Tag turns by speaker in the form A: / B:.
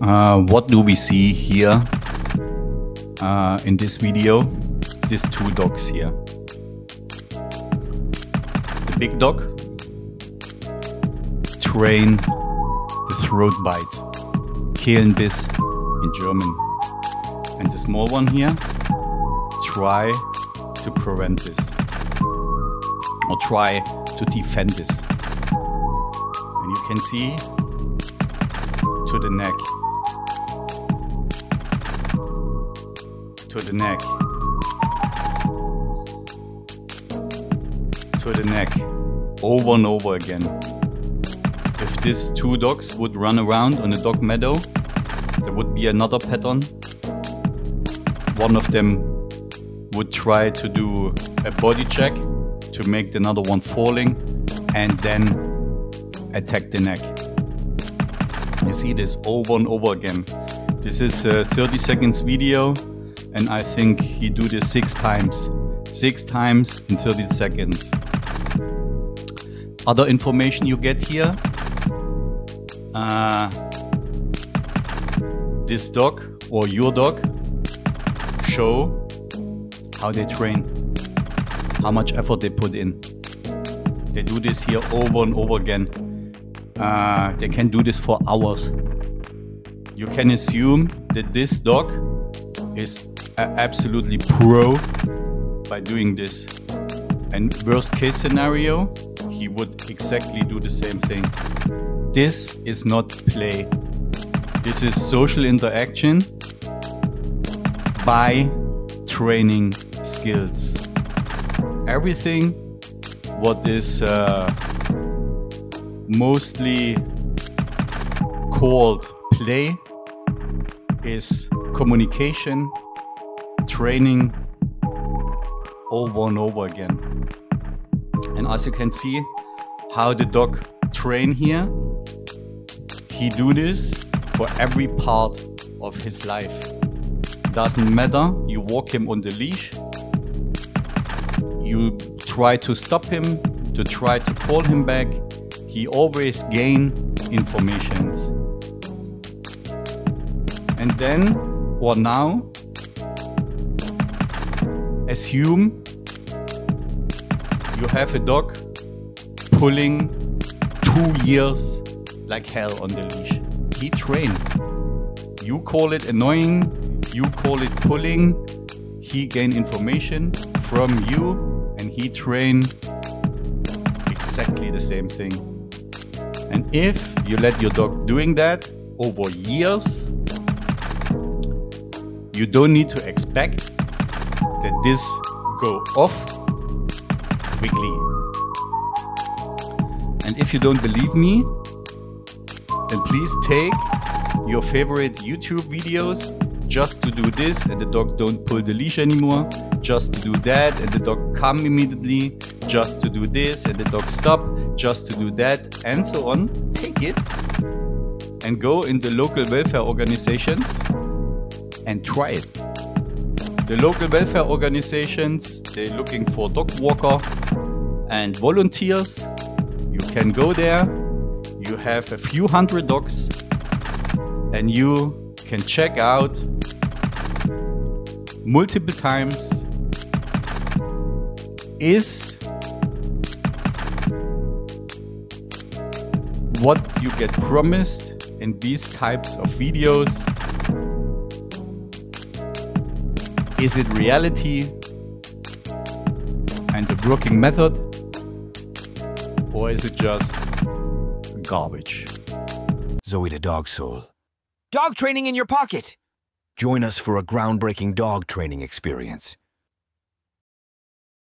A: Uh, what do we see here uh, in this video? These two dogs here. The big dog train the throat bite, Kehlenbiss in German. And the small one here try to prevent this or try to defend this. And you can see to the neck. To the neck. To the neck. Over and over again. If these two dogs would run around on a dog meadow, there would be another pattern. One of them would try to do a body check to make another one falling and then attack the neck. You see this over and over again. This is a 30 seconds video and I think he do this six times. Six times in 30 seconds. Other information you get here. Uh, this dog or your dog show how they train, how much effort they put in. They do this here over and over again. Uh, they can do this for hours. You can assume that this dog is absolutely pro by doing this. And worst case scenario, he would exactly do the same thing. This is not play. This is social interaction by training skills. Everything what is uh, mostly called play is communication, training over and over again. And as you can see, how the dog train here, he do this for every part of his life. Doesn't matter, you walk him on the leash, you try to stop him, to try to call him back, he always gain informations. And then, or now, assume you have a dog pulling two years like hell on the leash. He trained. You call it annoying, you call it pulling, he gain information from you and he train exactly the same thing. And if you let your dog doing that over years, you don't need to expect that this go off quickly. And if you don't believe me, then please take your favorite YouTube videos just to do this and the dog don't pull the leash anymore, just to do that and the dog come immediately, just to do this and the dog stop, just to do that and so on. Take it and go in the local welfare organizations and try it. The local welfare organizations, they're looking for dog walker and volunteers. You can go there. You have a few hundred dogs and you can check out multiple times is what you get promised in these types of videos Is it reality and the working method? Or is it just garbage?
B: Zoeta Dogsoul.
C: Dog training in your pocket.
B: Join us for a groundbreaking dog training experience.